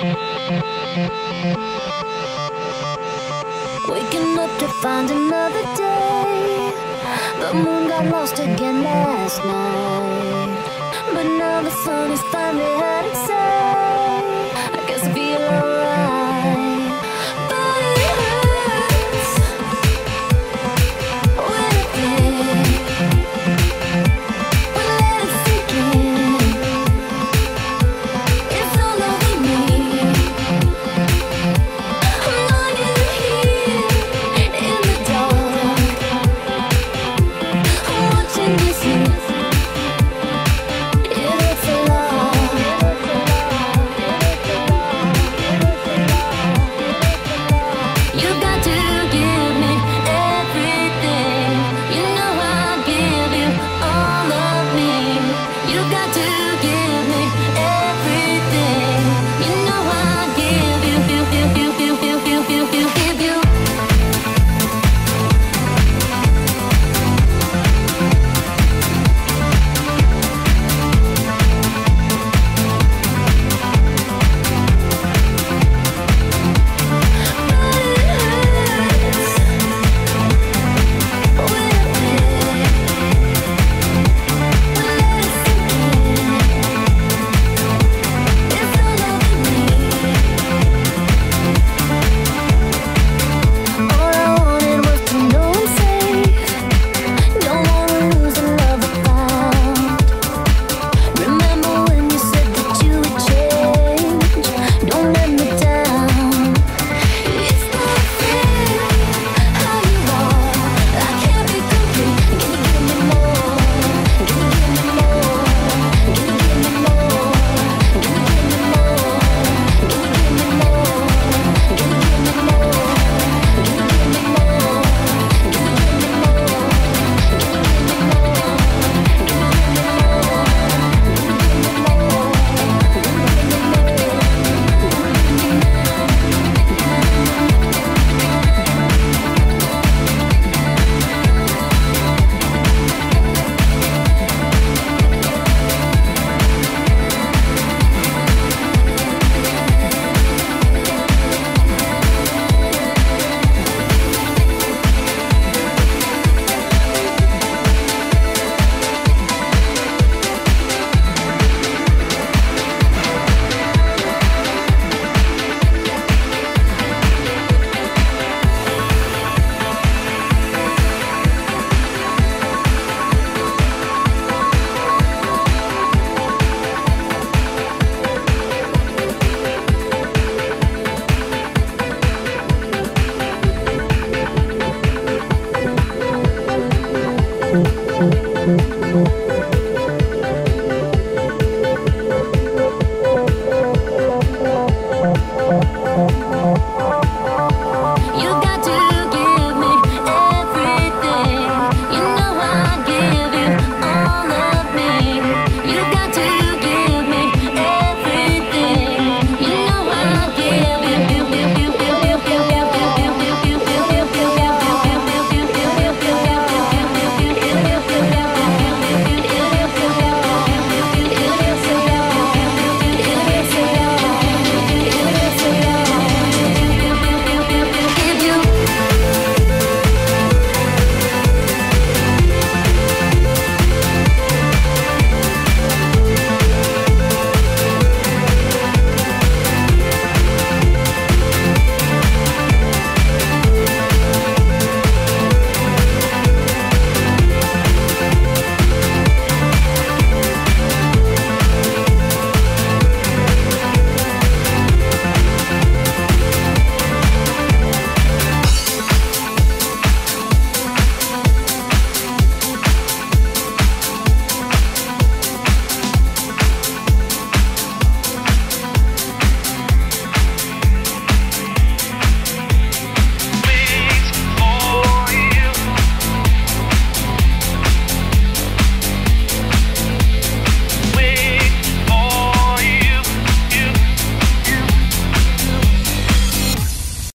Waking up to find another day. The moon got lost again last night. But now the sun is finally out of sight.